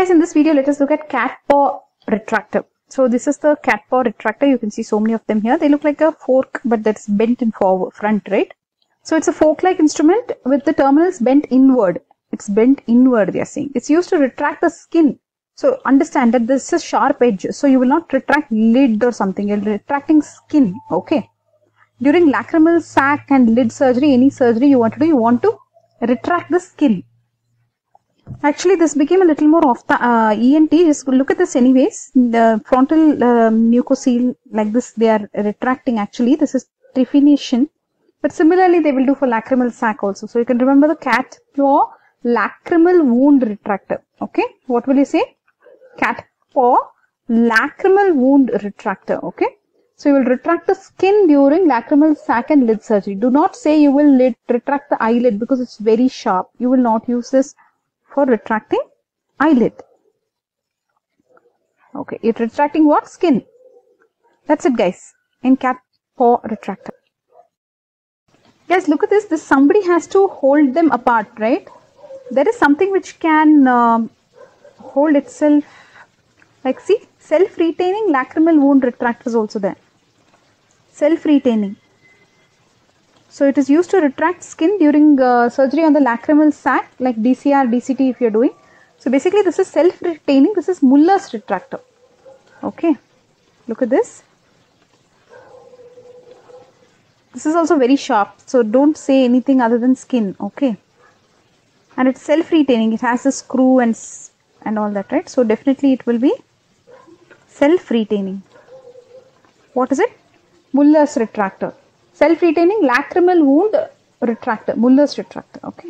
Guys, in this video, let us look at cat paw retractor. So this is the cat paw retractor. You can see so many of them here. They look like a fork, but that's bent in forward, front, right? So it's a fork-like instrument with the terminals bent inward. It's bent inward, they are saying. It's used to retract the skin. So understand that this is a sharp edge. So you will not retract lid or something. You're retracting skin, okay? During lacrimal sac and lid surgery, any surgery you want to do, you want to retract the skin. Actually, this became a little more of the uh, ENT. Just look at this anyways. The frontal uh, mucocele like this, they are retracting actually. This is trephination. But similarly, they will do for lacrimal sac also. So you can remember the cat paw lacrimal wound retractor. Okay. What will you say? Cat paw lacrimal wound retractor. Okay. So you will retract the skin during lacrimal sac and lid surgery. Do not say you will lid, retract the eyelid because it's very sharp. You will not use this for retracting eyelid. Okay, it's retracting what? Skin. That's it guys, in cat paw retractor. Guys, look at this. This somebody has to hold them apart, right? There is something which can um, hold itself, like see, self-retaining lacrimal wound retractor is also there. Self-retaining. So it is used to retract skin during uh, surgery on the lacrimal sac like DCR, DCT if you are doing. So basically this is self-retaining, this is Muller's retractor. Okay, look at this. This is also very sharp, so don't say anything other than skin, okay. And it's self-retaining, it has a screw and, and all that, right. So definitely it will be self-retaining. What is it? Muller's retractor self-retaining lacrimal wound retractor, Muller's retractor. Okay.